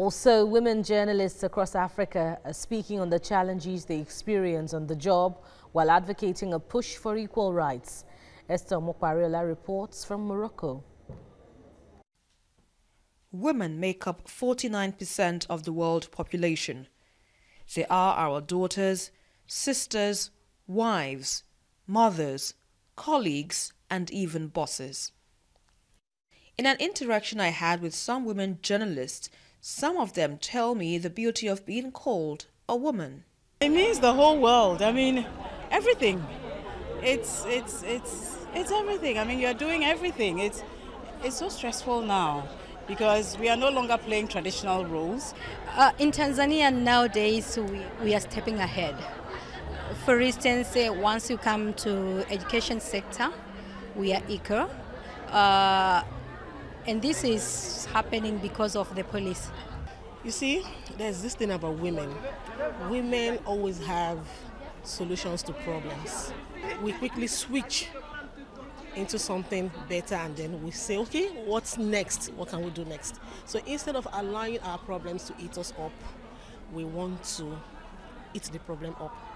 Also, women journalists across Africa are speaking on the challenges they experience on the job while advocating a push for equal rights. Esther Mokwariola reports from Morocco. Women make up 49% of the world population. They are our daughters, sisters, wives, mothers, colleagues, and even bosses. In an interaction I had with some women journalists, some of them tell me the beauty of being called a woman. It means the whole world. I mean, everything. It's it's it's it's everything. I mean, you're doing everything. It's it's so stressful now because we are no longer playing traditional roles. Uh, in Tanzania nowadays, we, we are stepping ahead. For instance, uh, once you come to education sector, we are equal. Uh, and this is happening because of the police. You see, there's this thing about women. Women always have solutions to problems. We quickly switch into something better and then we say, okay, what's next? What can we do next? So instead of allowing our problems to eat us up, we want to eat the problem up.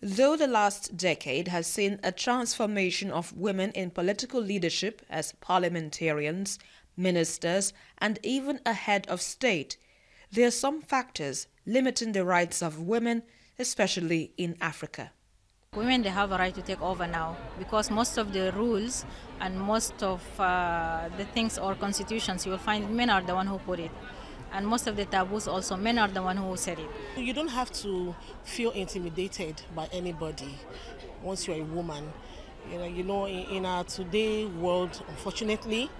Though the last decade has seen a transformation of women in political leadership as parliamentarians, ministers, and even a head of state, there are some factors limiting the rights of women, especially in Africa. Women they have a right to take over now because most of the rules and most of uh, the things or constitutions you will find men are the one who put it and most of the taboos also men are the one who said it. You don't have to feel intimidated by anybody once you're a woman. You know you know in, in our today world unfortunately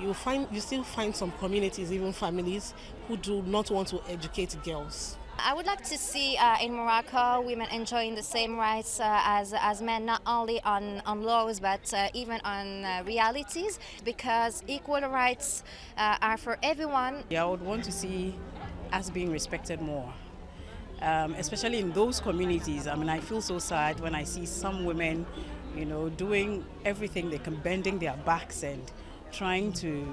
you find you still find some communities even families who do not want to educate girls I would like to see uh, in Morocco women enjoying the same rights uh, as, as men, not only on, on laws but uh, even on uh, realities, because equal rights uh, are for everyone. Yeah, I would want to see us being respected more. Um, especially in those communities. I mean, I feel so sad when I see some women, you know, doing everything they can, bending their backs and trying to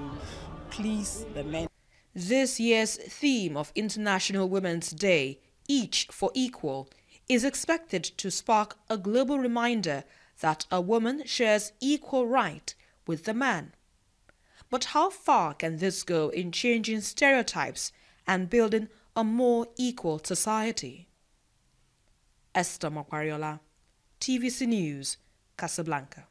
please the men. This year's theme of International Women's Day, Each for Equal, is expected to spark a global reminder that a woman shares equal right with the man. But how far can this go in changing stereotypes and building a more equal society? Esther Mokwariola, TVC News, Casablanca.